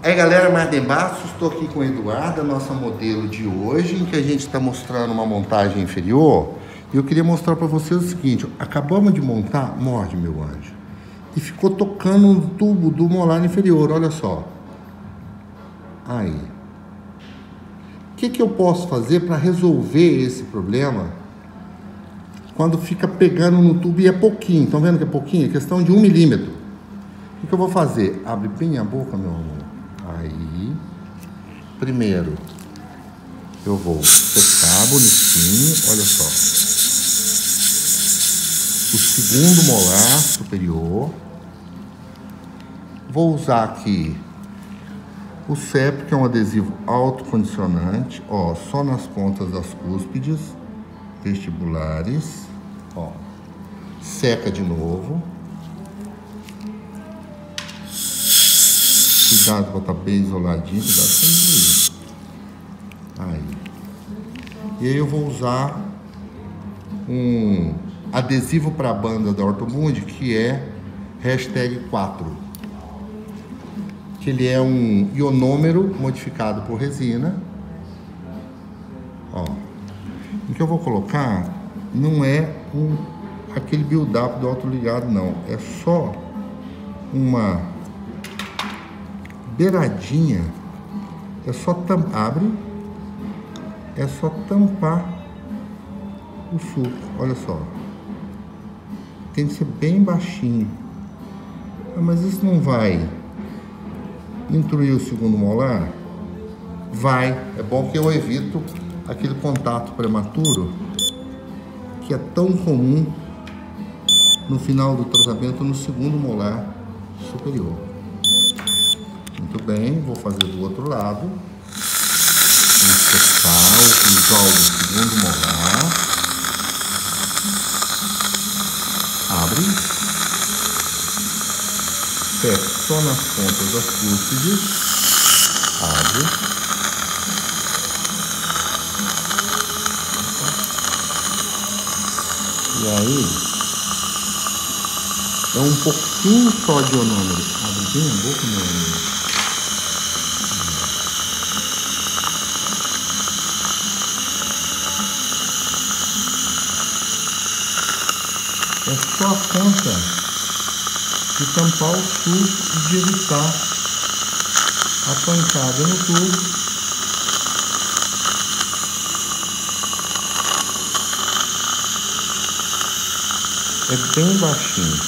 Aí galera, Marden Bastos, estou aqui com a Eduarda, nossa modelo de hoje, em que a gente está mostrando uma montagem inferior. E eu queria mostrar para vocês o seguinte, acabamos de montar, morde meu anjo, e ficou tocando no tubo do molar inferior, olha só. Aí. O que, que eu posso fazer para resolver esse problema quando fica pegando no tubo e é pouquinho, estão vendo que é pouquinho? É questão de um milímetro. O que, que eu vou fazer? Abre bem a boca, meu amor. Aí, primeiro, eu vou secar bonitinho, olha só. O segundo molar superior. Vou usar aqui o CEP, que é um adesivo autocondicionante, ó, só nas pontas das cúspides vestibulares, ó. Seca de novo. Estar tá bem isoladinho, com Aí. E aí eu vou usar um adesivo para a banda da Ortomund, que é hashtag 4. Que ele é um ionômero modificado por resina. Ó. O que eu vou colocar não é um, aquele build-up do autoligado, não. É só uma beiradinha, é só tampar, abre, é só tampar o suco, olha só. Tem que ser bem baixinho. Ah, mas isso não vai intruir o segundo molar? Vai. É bom que eu evito aquele contato prematuro que é tão comum no final do tratamento no segundo molar superior. Muito bem, vou fazer do outro lado. Enxertar o pintal do segundo molar. Abre. Fecha só nas pontas das cúspides. Abre. E aí, é um pouquinho só de onômero. Abre bem a boca, meu amigo. É só a conta de tampar o suco e de evitar a pancada no tubo. É bem baixinho.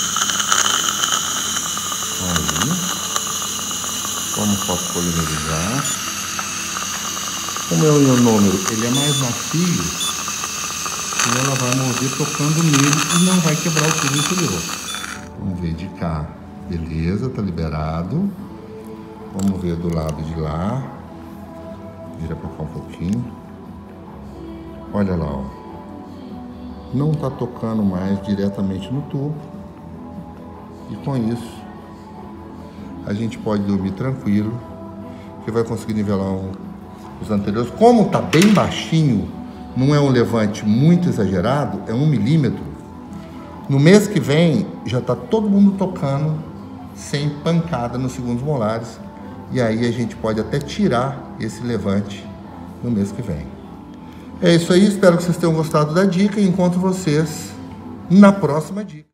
Aí. Como posso polimerizar. O meu ionômero ele é mais macio ela vai mover tocando nele e não vai quebrar o tubo inferior. Vamos ver de cá. Beleza, tá liberado. Vamos ver do lado de lá. Vira pra cá um pouquinho. Olha lá, ó. Não tá tocando mais diretamente no tubo. E com isso, a gente pode dormir tranquilo, que vai conseguir nivelar os anteriores. Como tá bem baixinho, não é um levante muito exagerado, é um milímetro. No mês que vem já está todo mundo tocando sem pancada nos segundos molares. E aí a gente pode até tirar esse levante no mês que vem. É isso aí, espero que vocês tenham gostado da dica e encontro vocês na próxima dica.